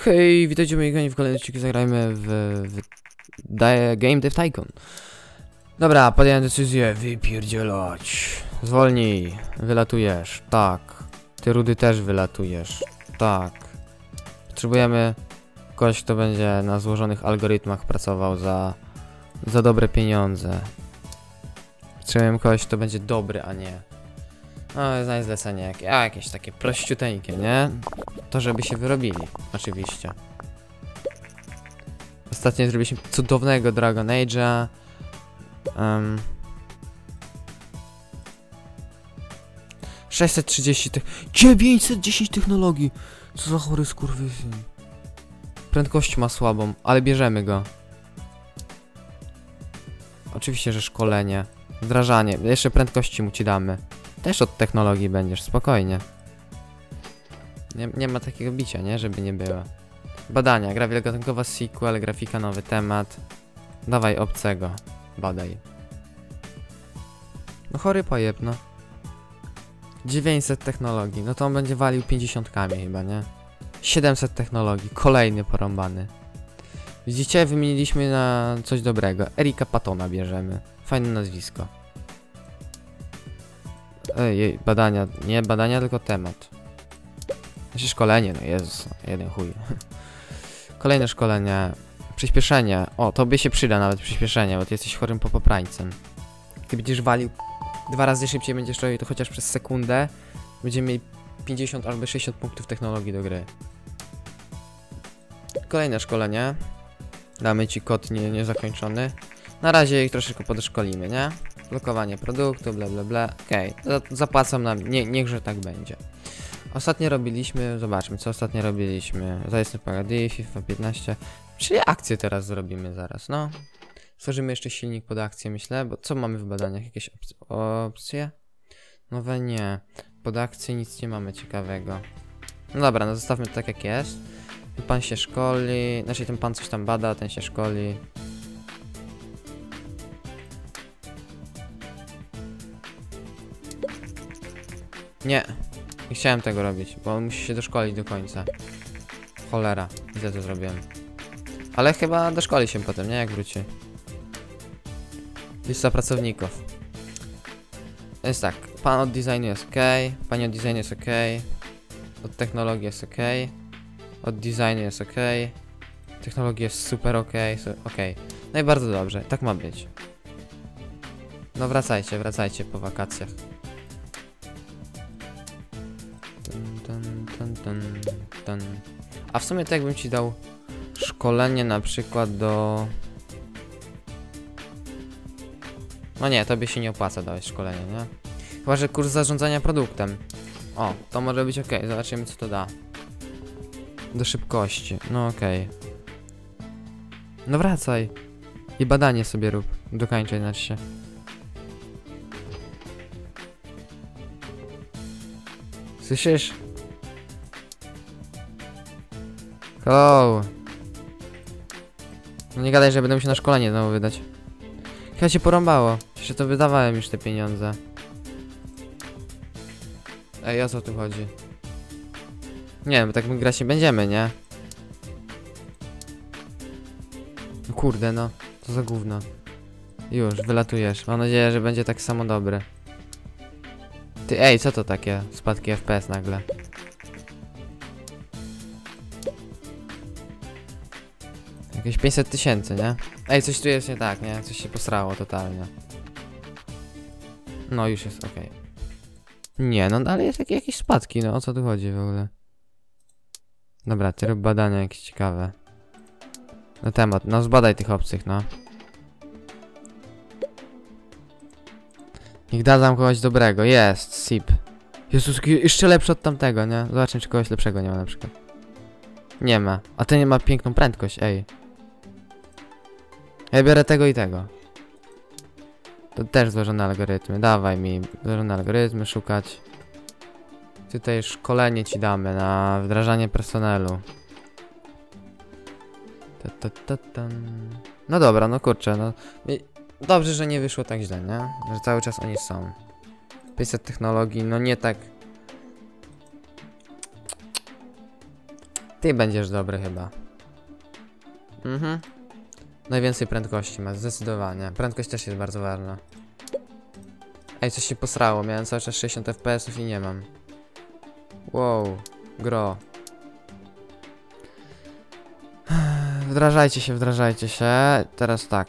Hej, witajcie moi kochani w kolejnym odcinku, zagrajmy w, w Game Dev Tycoon. Dobra, podjąłem decyzję, wypierdzielać. Zwolnij, wylatujesz, tak. Ty Rudy też wylatujesz, tak. Potrzebujemy kogoś, kto będzie na złożonych algorytmach pracował za, za dobre pieniądze. Potrzebujemy kogoś, kto będzie dobry, a nie... No, znajdź zlecenie, a, jakieś takie prościuteńkie, nie? To, żeby się wyrobili, oczywiście. Ostatnio zrobiliśmy cudownego Dragon Age'a. Um, 630 tych... 910 technologii! Co za chory skurwysyn. Prędkość ma słabą, ale bierzemy go. Oczywiście, że szkolenie. Wdrażanie. Jeszcze prędkości mu ci damy. Też od technologii będziesz, spokojnie. Nie, nie ma takiego bicia, nie? Żeby nie było. Badania. Gra wielogatunkowa, sequel, grafika, nowy temat. Dawaj obcego. Badaj. No chory pojeb, no. 900 technologii. No to on będzie walił 50 chyba, nie? 700 technologii. Kolejny porąbany. Widzicie? Wymieniliśmy na coś dobrego. Erika Patona bierzemy. Fajne nazwisko. Ej, badania. Nie badania, tylko temat. Znaczy szkolenie, no Jezus, jeden chuj. Kolejne szkolenie. Przyspieszenie. O, tobie się przyda nawet przyspieszenie, bo ty jesteś chorym popoprańcem. Ty będziesz walił dwa razy szybciej będziesz robił to chociaż przez sekundę. Będziemy mieli 50 albo 60 punktów technologii do gry. Kolejne szkolenie. Damy ci kod nie, niezakończony. Na razie ich troszeczkę podszkolimy, nie? Blokowanie produktu, bla bla bla. Okej, okay. zapłacą nam, nie, niechże tak będzie. Ostatnio robiliśmy, zobaczmy co ostatnio robiliśmy. Zaistny Paradis, FIFA 15. Czyli akcję teraz zrobimy zaraz, no. Stworzymy jeszcze silnik pod akcję, myślę, bo co mamy w badaniach? Jakieś op opcje? Nowe nie. Pod akcję nic nie mamy ciekawego. No dobra, no zostawmy to tak jak jest. Pan się szkoli, znaczy ten pan coś tam bada, ten się szkoli. Nie, nie chciałem tego robić, bo musi się doszkolić do końca. Cholera, źle to zrobiłem. Ale chyba doszkoli się potem, nie? Jak wróci. Lista pracowników. Jest tak, pan od designu jest ok, pani od designu jest ok, od technologii jest ok, od designu jest ok, technologia jest super ok, ok. No i bardzo dobrze, tak ma być. No wracajcie, wracajcie po wakacjach. A w sumie to jakbym ci dał szkolenie na przykład do... No nie, tobie się nie opłaca dawać szkolenie, nie? Chyba, że kurs zarządzania produktem. O, to może być ok, zobaczymy co to da. Do szybkości, no okej. Okay. No wracaj. I badanie sobie rób. Dokańczaj znaczy się. Słyszysz? Hello. No nie gadaj, że będę musiał na szkolenie znowu wydać. Chyba cię porąbało. Przecież to wydawałem już te pieniądze. Ej, o co tu chodzi? Nie, bo tak my grać nie będziemy, nie? No kurde, no. Co za gówno. Już, wylatujesz. Mam nadzieję, że będzie tak samo dobre. Ty, ej, co to takie? Spadki FPS nagle. Jakieś 500 tysięcy, nie? Ej, coś tu jest nie tak, nie? Coś się posrało totalnie. No, już jest ok. Nie, no ale jest jakieś spadki, no o co tu chodzi w ogóle? Dobra, ty rób badania jakieś ciekawe. Na temat, no zbadaj tych obcych, no. Niech dadzam kogoś dobrego. Jest, SIP. Jezus, jeszcze lepszy od tamtego, nie? Zobaczmy, czy kogoś lepszego nie ma na przykład. Nie ma. A ten nie ma piękną prędkość, ej. Ja biorę tego i tego. To też złożone algorytmy. Dawaj mi złożone algorytmy szukać. Tutaj szkolenie ci damy na wdrażanie personelu. Ta, ta, ta, no dobra, no kurczę, no. Dobrze, że nie wyszło tak źle, nie? Że cały czas oni są. 500 technologii, no nie tak... Ty będziesz dobry chyba. Mhm. Najwięcej prędkości ma, zdecydowanie. Prędkość też jest bardzo ważna. Ej, coś się posrało. Miałem cały czas 60 fps i nie mam. Wow, gro. Wdrażajcie się, wdrażajcie się. Teraz tak.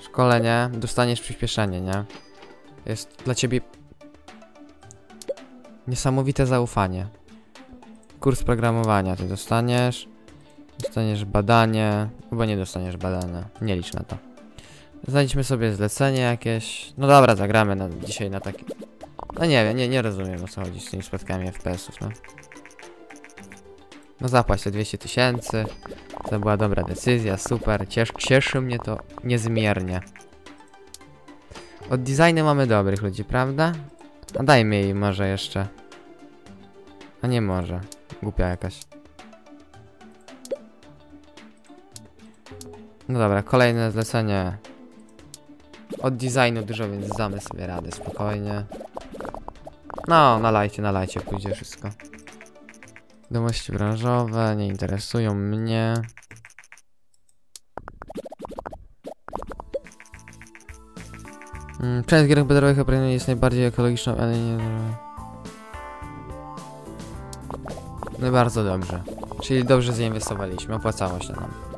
Szkolenie, dostaniesz przyspieszenie, nie? Jest dla ciebie niesamowite zaufanie. Kurs programowania ty dostaniesz. Dostaniesz badanie, chyba nie dostaniesz badania. Nie licz na to. Znajdźmy sobie zlecenie jakieś. No dobra, zagramy na, dzisiaj na taki. No nie wiem, nie, nie rozumiem o co chodzi z tymi spadkami FPS-ów, no. No zapłać te 200 tysięcy. To była dobra decyzja, super. Ciesz, cieszy mnie to niezmiernie. Od designu mamy dobrych ludzi, prawda? A dajmy jej może jeszcze. A nie może. Głupia jakaś. No dobra, kolejne zlecenie. Od designu dużo, więc damy sobie radę spokojnie. No, nalajcie, nalajcie, pójdzie wszystko. Wiadomości branżowe nie interesują mnie. Mm, Część gier komputerowych opracowanych jest najbardziej ekologiczną, ale nie... No bardzo dobrze. Czyli dobrze zainwestowaliśmy, opłacało się nam.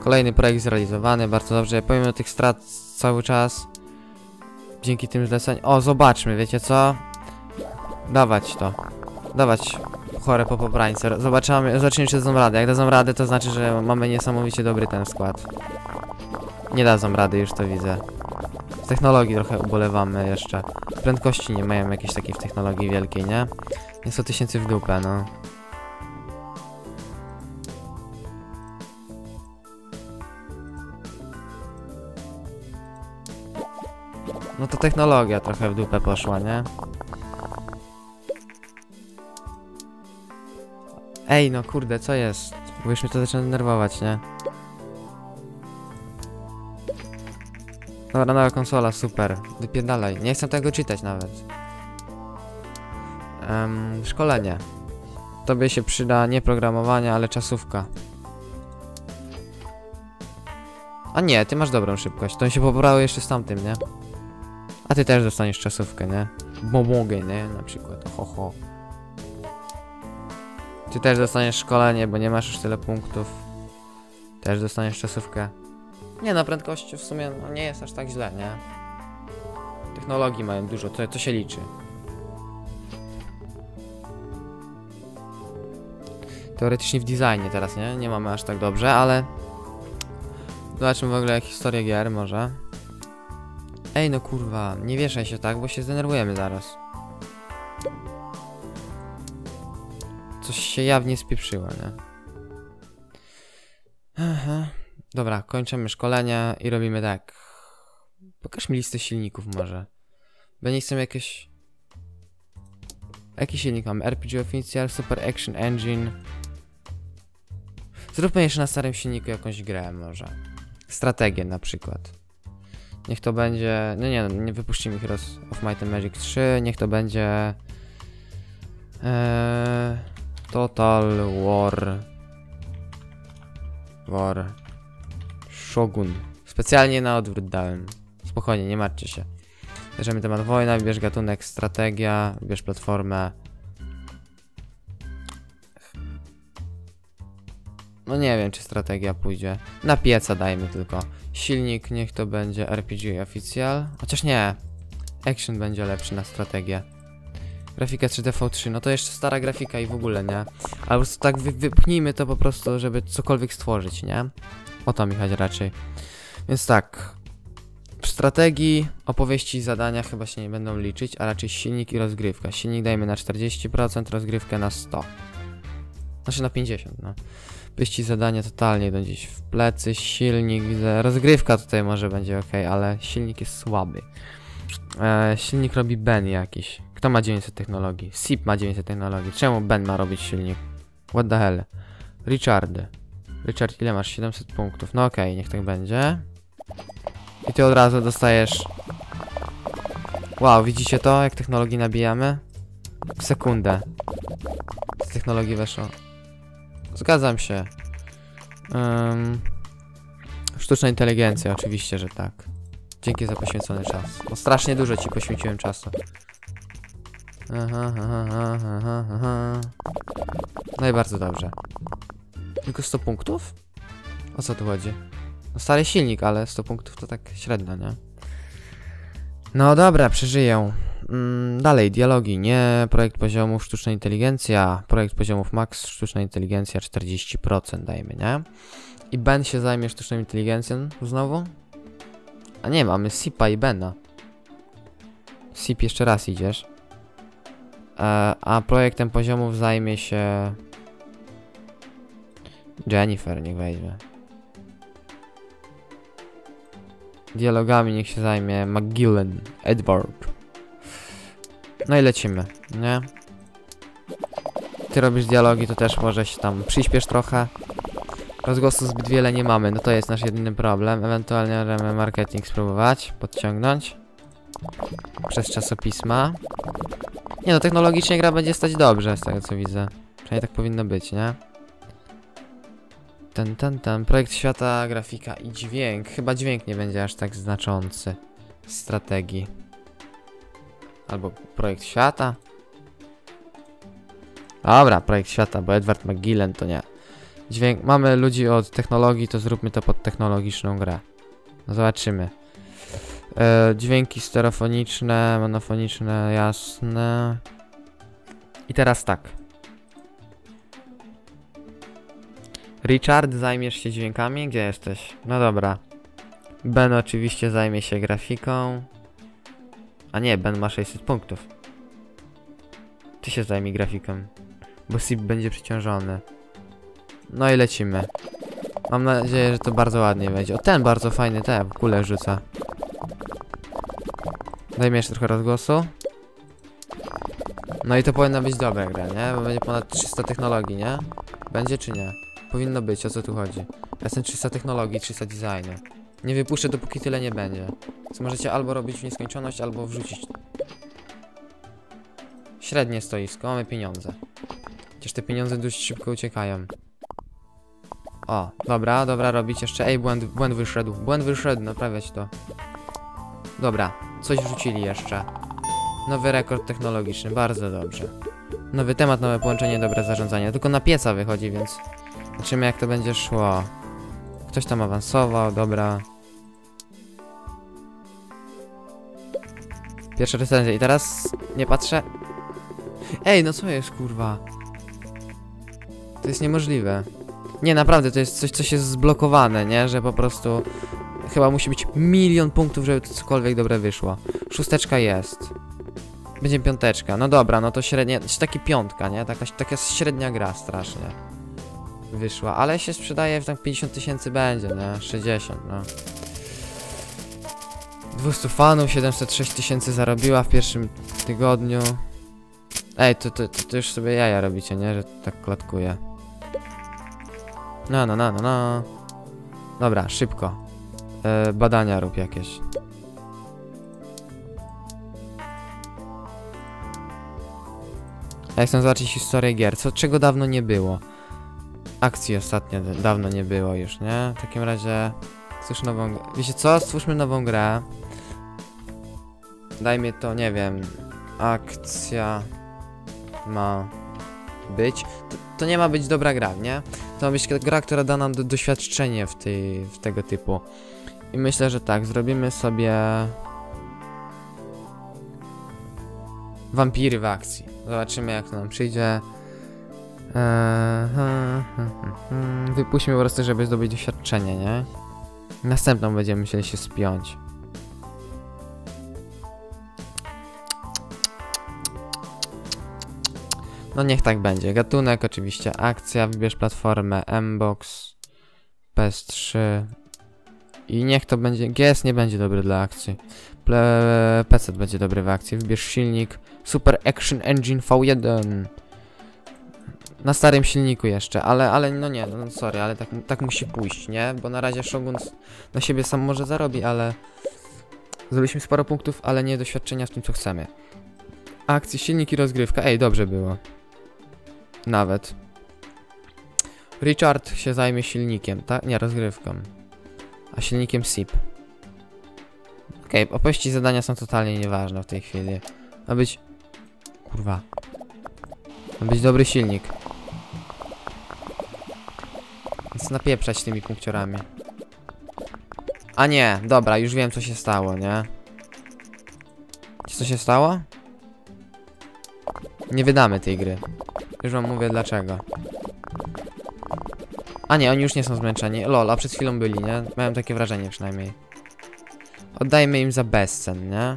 Kolejny projekt zrealizowany, bardzo dobrze. Pomimo tych strat cały czas. Dzięki tym zleceniom. O, zobaczmy, wiecie co? Dawać to. Dawać chore po pobrańce. Zobaczymy, zobaczymy czy dadzą radę. Jak dadzą radę, to znaczy, że mamy niesamowicie dobry ten skład. Nie dadzą rady, już to widzę. Z technologii trochę ubolewamy jeszcze. Prędkości nie mają jakiejś takiej w technologii wielkiej, nie? Jest 100 tysięcy w dupę, no. No to technologia trochę w dupę poszła, nie? Ej, no kurde, co jest? Bo już to zaczyna denerwować, nie? Dobra, nowa konsola, super. Wypierdalaj. Nie chcę tego czytać nawet. Em, szkolenie. Tobie się przyda nie programowanie, ale czasówka. A nie, ty masz dobrą szybkość. To mi się pobrało jeszcze z tamtym, nie? A ty też dostaniesz czasówkę, nie? Bo mogę, nie? Na przykład. Ho, ho. Ty też dostaniesz szkolenie, bo nie masz już tyle punktów. Też dostaniesz czasówkę. Nie, na prędkości w sumie no, nie jest aż tak źle, nie? Technologii mają dużo, to, to się liczy. Teoretycznie w designie teraz, nie? Nie mamy aż tak dobrze, ale... Zobaczmy w ogóle historię gier, może. Ej, no kurwa, nie wieszaj się tak, bo się zdenerwujemy zaraz. Coś się jawnie spieprzyło, nie? Aha. Dobra, kończymy szkolenia i robimy tak. Pokaż mi listę silników może. Bo nie chcę jakieś... Jaki silnik mamy? RPG Official, Super Action Engine. Zróbmy jeszcze na starym silniku jakąś grę może. Strategię na przykład. Niech to będzie... No nie, nie wypuścimy Heroes of Might and Magic 3. Niech to będzie... Eee, Total War... War... Shogun. Specjalnie na odwrót dałem. Spokojnie, nie martwcie się. Bierzemy temat wojna, wybierz gatunek strategia, wybierz platformę. No nie wiem, czy strategia pójdzie. Na pieca dajmy tylko. Silnik niech to będzie RPG Official. Chociaż nie. Action będzie lepszy na strategię. Grafika 3D V3, no to jeszcze stara grafika i w ogóle, nie? Prostu tak wy wypchnijmy to po prostu, żeby cokolwiek stworzyć, nie? O to mi chodzi raczej. Więc tak. W strategii opowieści i zadania chyba się nie będą liczyć, a raczej silnik i rozgrywka. Silnik dajmy na 40%, rozgrywkę na 100%. Znaczy na 50%, no. Wyścig zadania totalnie idą gdzieś w plecy, silnik widzę. Rozgrywka tutaj może będzie ok, ale silnik jest słaby. E, silnik robi Ben jakiś. Kto ma 900 technologii? SIP ma 900 technologii. Czemu Ben ma robić silnik? What the hell? Richard. Richard, ile masz? 700 punktów. No okej, niech tak będzie. I ty od razu dostajesz Wow, widzicie to, jak technologii nabijamy? W sekundę. Z technologii weszło. Zgadzam się. Ym, sztuczna inteligencja, oczywiście, że tak. Dzięki za poświęcony czas. Bo strasznie dużo ci poświęciłem czasu. Aha, aha, aha, aha. No i bardzo dobrze. Tylko 100 punktów? O co tu chodzi? No stary silnik, ale 100 punktów to tak średnio, nie? No dobra, przeżyję. Mm, dalej, dialogi, nie projekt poziomów sztuczna inteligencja, projekt poziomów max sztuczna inteligencja 40% dajmy, nie? I Ben się zajmie sztuczną inteligencją znowu? A nie, mamy Sipa i Bena. Sip jeszcze raz idziesz. E, a projektem poziomów zajmie się... Jennifer, niech wejdzie. Dialogami niech się zajmie McGillen, Edward. No i lecimy, nie? Ty robisz dialogi, to też może się tam przyśpiesz trochę. Rozgłosu zbyt wiele nie mamy, no to jest nasz jedyny problem. Ewentualnie możemy marketing spróbować, podciągnąć. Przez czasopisma. Nie no, technologicznie gra będzie stać dobrze, z tego co widzę. Przynajmniej tak powinno być, nie? Ten, ten, ten. Projekt świata, grafika i dźwięk. Chyba dźwięk nie będzie aż tak znaczący. Strategii. Albo projekt świata. Dobra, projekt świata, bo Edward McGillen to nie. Dźwięk. Mamy ludzi od technologii, to zróbmy to pod technologiczną grę. No zobaczymy. E, dźwięki stereofoniczne, monofoniczne, jasne. I teraz tak. Richard, zajmiesz się dźwiękami? Gdzie jesteś? No dobra. Ben oczywiście zajmie się grafiką. A nie, Ben ma 600 punktów. Ty się zajmij grafiką. Bo SIP będzie przyciążony. No i lecimy. Mam nadzieję, że to bardzo ładnie będzie. O, ten bardzo fajny, te kule rzuca. Dajmy jeszcze trochę rozgłosu. No i to powinna być dobra gra, nie? Bo będzie ponad 300 technologii, nie? Będzie czy nie? Powinno być, o co tu chodzi? Ja Jestem 300 technologii, 300 designu. Nie wypuszczę, dopóki tyle nie będzie. Więc możecie albo robić w nieskończoność, albo wrzucić. Średnie stoisko, mamy pieniądze. Chociaż te pieniądze dość szybko uciekają. O, dobra, dobra, robić jeszcze. Ej, błęd, błęd wyszedł. Błęd wyszedł, naprawiać to. Dobra, coś wrzucili jeszcze. Nowy rekord technologiczny, bardzo dobrze. Nowy temat, nowe połączenie, dobre zarządzanie. Tylko na pieca wychodzi, więc zobaczymy jak to będzie szło. Ktoś tam awansował, dobra. Pierwsza recenzja i teraz nie patrzę. Ej, no co jest kurwa? To jest niemożliwe. Nie, naprawdę, to jest coś, coś jest zblokowane, nie? Że po prostu chyba musi być milion punktów, żeby to cokolwiek dobre wyszło. Szósteczka jest. Będzie piąteczka. No dobra, no to znaczy taki piątka, nie? Taka, taka średnia gra strasznie. Wyszła, ale się sprzedaje w tak 50 tysięcy będzie, nie? 60, no. 200 fanów, 706 tysięcy zarobiła w pierwszym tygodniu. Ej, to, to, to, to już sobie jaja robicie, nie? Że tak klatkuje. No, no, no, no, no. Dobra, szybko. E, badania rób jakieś. Ja chcę zobaczyć historię gier, co, czego dawno nie było. Akcji ostatnio dawno nie było już, nie? W takim razie... Stwórz nową... Wiecie co? Stwórzmy nową grę. Dajmy to, nie wiem... Akcja... Ma... Być. To, to nie ma być dobra gra, nie? To ma być gra, która da nam do, doświadczenie w, tej, w tego typu. I myślę, że tak, zrobimy sobie... Wampiry w akcji. Zobaczymy jak to nam przyjdzie. Eee. Wypuśćmy po prostu, żeby zdobyć doświadczenie, nie? Następną będziemy musieli się spiąć. No niech tak będzie. Gatunek oczywiście akcja, wybierz platformę Mbox, PS3 i niech to będzie, GS nie będzie dobry dla akcji. Ple, PC będzie dobry w akcji. Wybierz silnik Super Action Engine V1. Na starym silniku jeszcze, ale, ale no nie, no sorry, ale tak, tak musi pójść, nie? Bo na razie Shogun na siebie sam może zarobi, ale Zrobiliśmy sporo punktów, ale nie doświadczenia w tym, co chcemy. Akcje, silnik i rozgrywka. Ej, dobrze było. Nawet. Richard się zajmie silnikiem, tak? Nie, rozgrywką. A silnikiem SIP. Okej, okay, opowieści zadania są totalnie nieważne w tej chwili. Ma być... Kurwa. Ma być dobry silnik. Więc napieprzać tymi punkciorami. A nie, dobra, już wiem co się stało, nie? Co się stało? Nie wydamy tej gry. Już wam mówię dlaczego. A nie, oni już nie są zmęczeni. Lol, a przed chwilą byli, nie? Miałem takie wrażenie przynajmniej. Oddajmy im za bezcen, nie?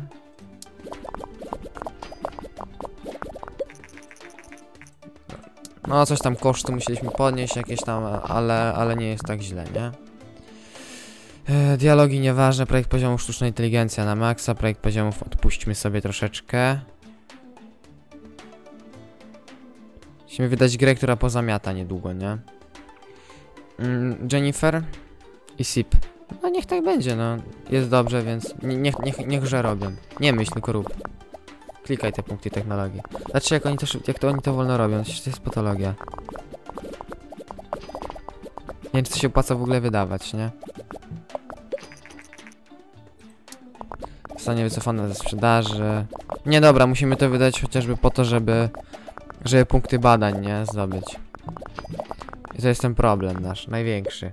No, coś tam koszty musieliśmy podnieść, jakieś tam, ale, ale nie jest tak źle, nie? E, dialogi nieważne, projekt poziomu sztuczna inteligencja na maksa, projekt poziomów odpuśćmy sobie troszeczkę. Musimy wydać grę, która pozamiata niedługo, nie? Mm, Jennifer i Sip. No niech tak będzie, no. Jest dobrze, więc nie- niech, niech, niechże robią. Nie myśl, tylko rób. Klikaj te punkty technologii. Znaczy jak oni jak to oni to wolno robią, to jest patologia. Nie wiem, czy to się opłaca w ogóle wydawać, nie? Zostanie wycofane ze sprzedaży. Nie dobra, musimy to wydać chociażby po to, żeby... Żeby punkty badań, nie? Zdobyć. I to jest ten problem nasz, największy.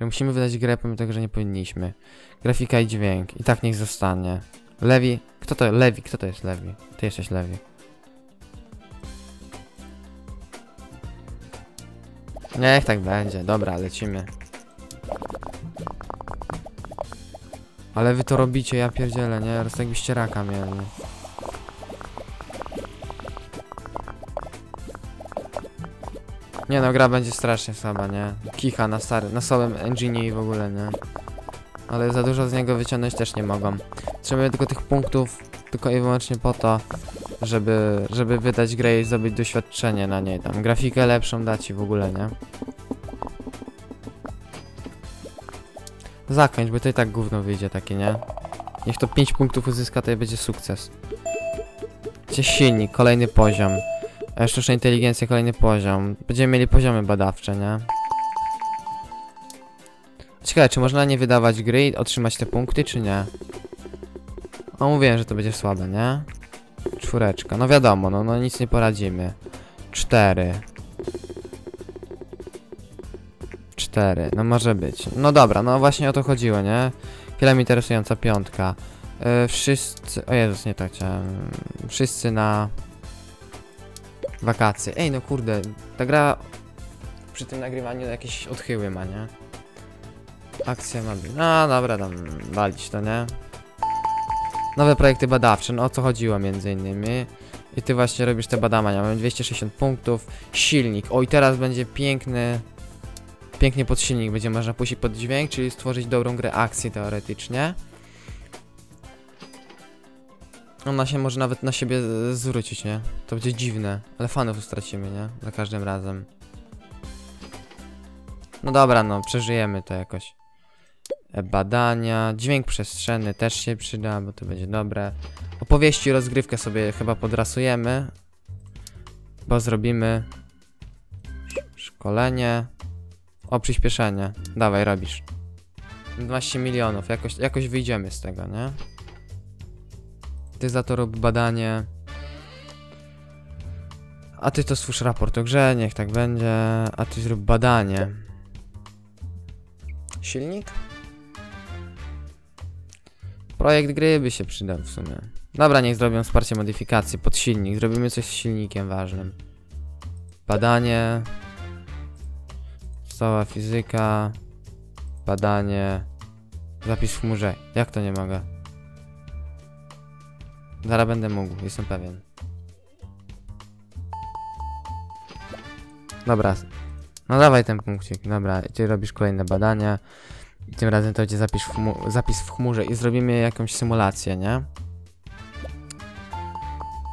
Musimy wydać grę, pomimo tego, że nie powinniśmy. Grafika i dźwięk. I tak niech zostanie. Lewi. Kto to? Lewi. Kto to jest Lewi? Ty jesteś Lewi. Niech tak będzie. Dobra, lecimy. Ale wy to robicie, ja pierdzielę, nie? Raz jakbyście raka mieli. Nie no, gra będzie strasznie słaba, nie? Kicha na stary, na słabym engine i w ogóle, nie? Ale za dużo z niego wyciągnąć też nie mogą. Trzeba tylko tych punktów tylko i wyłącznie po to, żeby, żeby wydać grę i zdobyć doświadczenie na niej. Tam grafikę lepszą dać i w ogóle, nie? Zakończ, bo to i tak gówno wyjdzie takie, nie? Niech to 5 punktów uzyska, to będzie sukces. Gdzie silnik, kolejny poziom. Sztuczna inteligencja, kolejny poziom. Będziemy mieli poziomy badawcze, nie? Ciekawe, czy można nie wydawać gry i otrzymać te punkty, czy nie? No mówiłem, że to będzie słabe, nie? Czwóreczka, no wiadomo, no, no nic nie poradzimy. Cztery. Cztery, no może być. No dobra, no właśnie o to chodziło, nie? Chwila mi interesująca piątka. Yy, wszyscy... O Jezus, nie tak chciałem. Wszyscy na... Wakacje. Ej, no kurde, ta gra przy tym nagrywaniu jakieś odchyły ma, nie? Akcja ma być. No dobra, tam walić to, nie? Nowe projekty badawcze, no o co chodziło między innymi. I ty właśnie robisz te badania. Mamy 260 punktów. Silnik. Oj, teraz będzie piękny. Pięknie pod silnik będzie można puścić pod dźwięk, czyli stworzyć dobrą grę akcji teoretycznie. Ona się może nawet na siebie z- zwrócić, nie? To będzie dziwne, ale fanów stracimy, nie? Za każdym razem. No dobra, no, przeżyjemy to jakoś. E, Badania, dźwięk przestrzenny też się przyda, bo to będzie dobre. Opowieści, rozgrywkę sobie chyba podrasujemy. Bo zrobimy sz- szkolenie. O, przyspieszenie. Dawaj, robisz. 12 milionów, jakoś, jakoś wyjdziemy z tego, nie? Ty za to rób badanie. A ty to stwórz raport o grze, niech tak będzie. A ty zrób badanie. Silnik? Projekt gry by się przydał w sumie. Dobra, niech zrobią wsparcie modyfikacji pod silnik. Zrobimy coś z silnikiem ważnym. Badanie. Cała fizyka. Badanie. Zapis w chmurze. Jak to nie mogę? Zaraz będę mógł, jestem pewien. Dobra. No dawaj ten punkcik. Dobra, ty robisz kolejne badania. I tym razem to będzie zapis w, zapis w chmurze i zrobimy jakąś symulację, nie?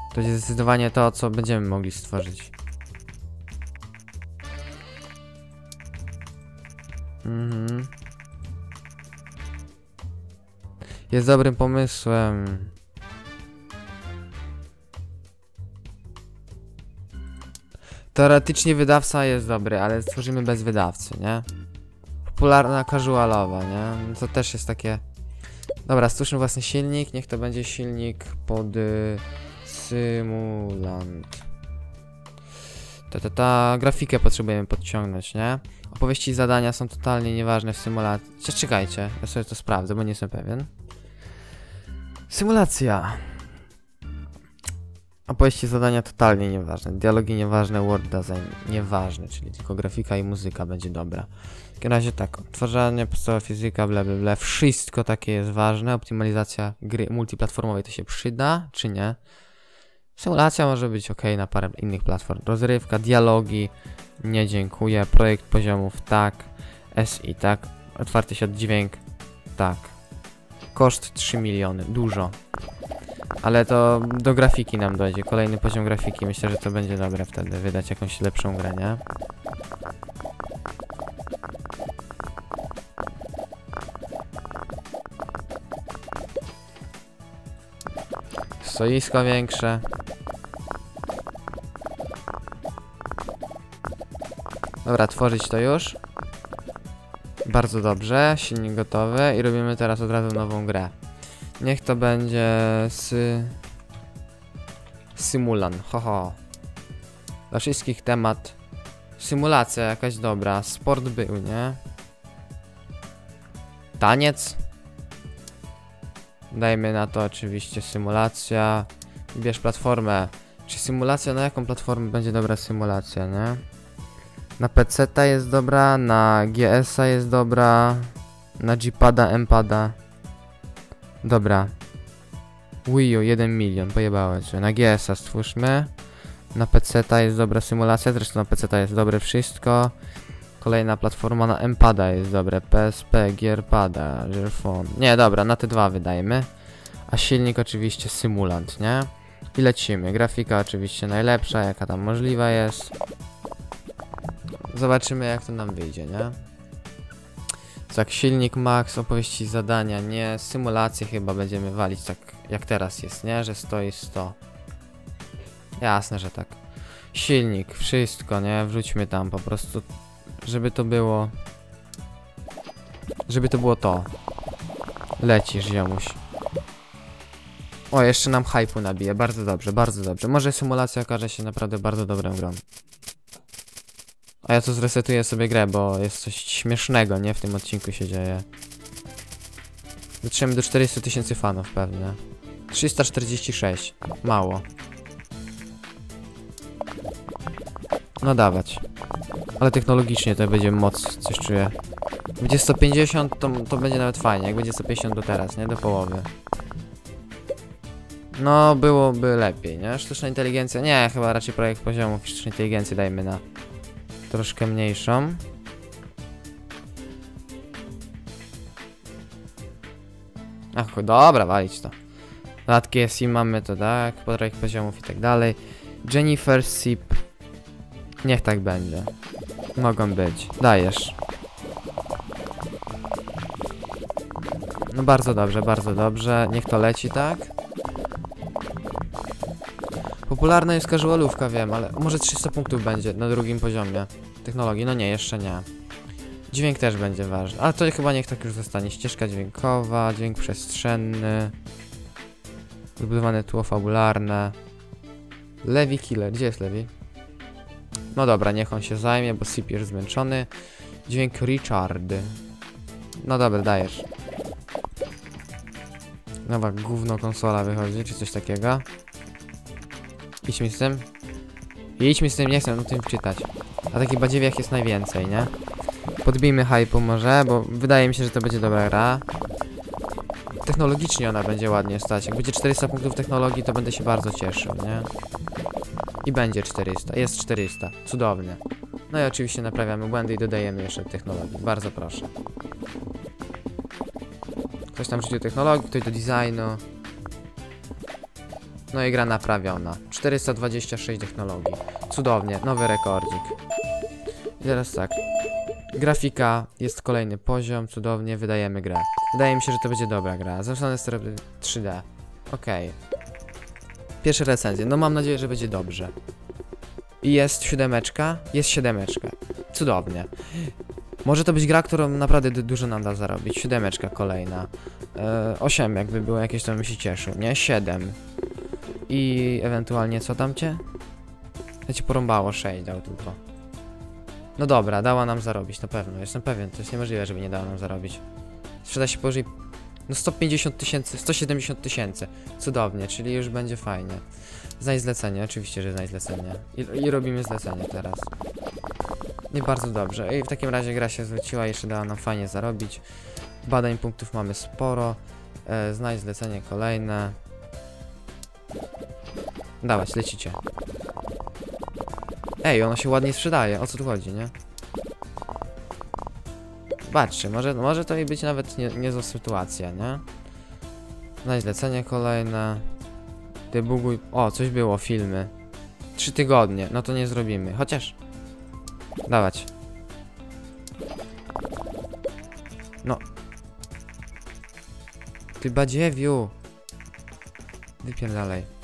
To będzie zdecydowanie to, co będziemy mogli stworzyć. Mhm. jest dobrym pomysłem. Teoretycznie wydawca jest dobry, ale stworzymy bez wydawcy, nie? Popularna casualowa, nie? No To też jest takie... Dobra, stwórzmy własny silnik, niech to będzie silnik pod y, symulant. Ta, ta, ta grafikę potrzebujemy podciągnąć, nie? Opowieści i zadania są totalnie nieważne w symulacji. Cze- Czekajcie, ja sobie to sprawdzę, bo nie jestem pewien. Symulacja. Opowieści zadania totalnie nieważne. Dialogi nieważne, word design nieważne, czyli tylko grafika i muzyka będzie dobra. W razie tak, odtwarzanie, podstawa fizyka, bla bla bla, wszystko takie jest ważne. Optymalizacja gry multiplatformowej to się przyda, czy nie? Symulacja może być ok na parę innych platform. Rozrywka, dialogi, nie dziękuję. Projekt poziomów, tak. SI, tak. Otwarty świat dźwięk, tak. Koszt 3 miliony, dużo. Ale to do grafiki nam dojdzie. Kolejny poziom grafiki. Myślę, że to będzie dobre wtedy. Wydać jakąś lepszą grę, nie? Stoisko większe. Dobra, tworzyć to już. Bardzo dobrze, silnik gotowy i robimy teraz od razu nową grę. Niech to będzie sy... Symulan, ho. Dla wszystkich temat symulacja jakaś dobra, sport był, nie? Taniec. Dajmy na to oczywiście symulacja. Bierz platformę. Czy symulacja, na jaką platformę będzie dobra symulacja, nie? Na PC ta jest dobra, na GS-a jest dobra, na G-pada, M-pada. Dobra. Wii U 1 milion, pojebało cię. Na GS-a stwórzmy. Na PC ta jest dobra symulacja, zresztą na PC ta jest dobre wszystko. Kolejna platforma na M-pada jest dobre. PSP, Gearpada, Gearphone. Nie, dobra, na te dwa wydajmy. A silnik oczywiście symulant, nie? I lecimy. Grafika oczywiście najlepsza, jaka tam możliwa jest. Zobaczymy jak to nam wyjdzie, nie? Tak, silnik max, opowieści zadania, nie, symulację chyba będziemy walić tak jak teraz jest, nie? Że stoi 100. Jasne, że tak. Silnik, wszystko, nie? Wrzućmy tam po prostu, żeby to było... Żeby to było to. Lecisz, ziomuś. O, jeszcze nam hypu nabije, bardzo dobrze, bardzo dobrze. Może symulacja okaże się naprawdę bardzo dobrą grą. A ja tu zresetuję sobie grę, bo jest coś śmiesznego, nie? W tym odcinku się dzieje. Dotrzemy do 400 tysięcy fanów pewnie. 346. Mało. No dawać. Ale technologicznie to będzie moc, coś czuję. Będzie 150, to, to będzie nawet fajnie. Jak będzie 150 do teraz, nie? Do połowy. No, byłoby lepiej, nie? Sztuczna inteligencja. Nie, chyba raczej projekt poziomów sztucznej inteligencji dajmy na troszkę mniejszą. Ach, dobra, walić to. Dodatki SI mamy to, tak? Projekt poziomów i tak dalej. Jennifer Sip. Niech tak będzie. Mogą być. Dajesz. No bardzo dobrze, bardzo dobrze. Niech to leci, tak? Popularna jest casualówka, wiem, ale może 300 punktów będzie na drugim poziomie technologii. No nie, jeszcze nie. Dźwięk też będzie ważny, ale to chyba niech tak już zostanie. Ścieżka dźwiękowa, dźwięk przestrzenny, zbudowane tło fabularne. Levi Killer, gdzie jest Levi? No dobra, niech on się zajmie, bo Sip jest zmęczony. Dźwięk Richard. No dobra, dajesz. Nowa gówno konsola wychodzi, czy coś takiego. Idź mi z tym. Idź mi z tym, nie chcę o tym czytać. A takich badziewiach jest najwięcej, nie? Podbijmy hype'u może, bo wydaje mi się, że to będzie dobra gra. Technologicznie ona będzie ładnie stać. Jak będzie 400 punktów technologii, to będę się bardzo cieszył, nie? I będzie 400. Jest 400. Cudownie. No i oczywiście naprawiamy błędy i dodajemy jeszcze technologii. Bardzo proszę. Ktoś tam rzucił technologii, ktoś do designu. No i gra naprawiona. 426 technologii. Cudownie, nowy rekordzik. I teraz tak. Grafika jest kolejny poziom, cudownie, wydajemy grę. Wydaje mi się, że to będzie dobra gra. Zresztą stery 3D. Okej. Pierwsze recenzje. No mam nadzieję, że będzie dobrze. I jest siódemeczka? Jest siódemeczka. Cudownie. Może to być gra, którą naprawdę du- dużo nam da zarobić. Siódemeczka kolejna. E, 8 jakby było jakieś, to bym się cieszył, nie? 7. I ewentualnie co tam cię? Ja cię porąbało 6 dał tylko. No dobra, dała nam zarobić, na pewno. Jestem pewien, to jest niemożliwe, żeby nie dała nam zarobić. Sprzeda się powyżej... No 150 tysięcy, 170 tysięcy. Cudownie, czyli już będzie fajnie. Znajdź zlecenie, oczywiście, że znajdź zlecenie. I, I robimy zlecenie teraz. Nie bardzo dobrze. I w takim razie gra się zwróciła, jeszcze dała nam fajnie zarobić. Badań punktów mamy sporo. E, znajdź zlecenie kolejne. Dawać, lecicie. Ej, ono się ładnie sprzedaje, o co tu chodzi, nie? Patrzcie, może, może to i być nawet nie, niezła sytuacja, nie? Znajdź zlecenie kolejne. Debuguj. O, coś było, filmy. Trzy tygodnie, no to nie zrobimy. Chociaż. Dawać. No. Ty badziewiu. Wypierdalej.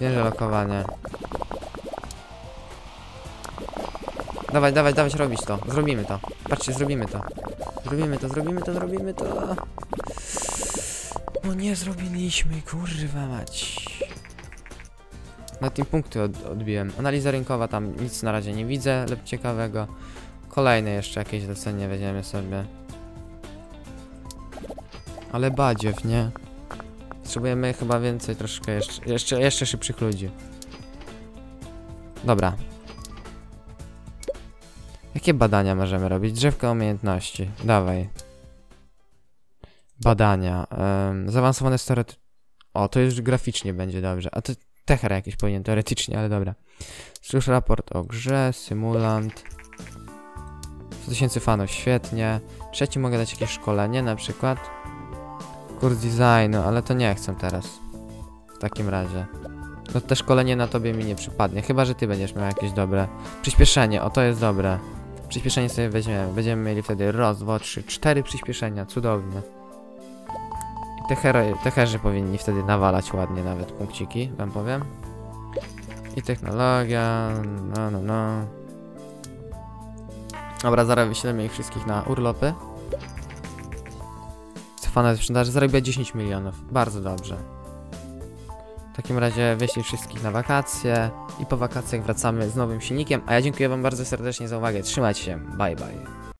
Bierze lokowanie. Dawaj, dawaj, dawaj, robić to. Zrobimy to. Patrzcie, zrobimy to. Zrobimy to, zrobimy to, zrobimy to. No nie zrobiliśmy, kurwa mać. Na tym punkty od, odbiłem. Analiza rynkowa, tam nic na razie nie widzę lub ciekawego. Kolejne jeszcze jakieś zlecenie weźmiemy sobie. Ale badziew, nie? Potrzebujemy chyba więcej troszkę jeszcze, jeszcze, jeszcze szybszych ludzi. Dobra. Jakie badania możemy robić? Drzewka umiejętności. Dawaj. Badania. Um, zaawansowane storety... O, to już graficznie będzie dobrze. A to Techer jakiś powinien teoretycznie, ale dobra. Stróż raport o grze, symulant. 100 tysięcy fanów, świetnie. Trzeci mogę dać jakieś szkolenie na przykład. Kurs designu, ale to nie chcę teraz. W takim razie. No te szkolenie na tobie mi nie przypadnie, chyba że ty będziesz miał jakieś dobre. Przyspieszenie, o to jest dobre. Przyspieszenie sobie weźmiemy. Będziemy mieli wtedy raz, dwa, trzy, cztery przyspieszenia, cudownie. I te, hero, te herzy powinni wtedy nawalać ładnie nawet punkciki, wam powiem. I technologia, no, no, no. Dobra, zaraz wyślemy ich wszystkich na urlopy. Ze sprzedaży zarabia 10 milionów. Bardzo dobrze. W takim razie wyślij wszystkich na wakacje i po wakacjach wracamy z nowym silnikiem. A ja dziękuję wam bardzo serdecznie za uwagę. Trzymajcie się. Bye bye.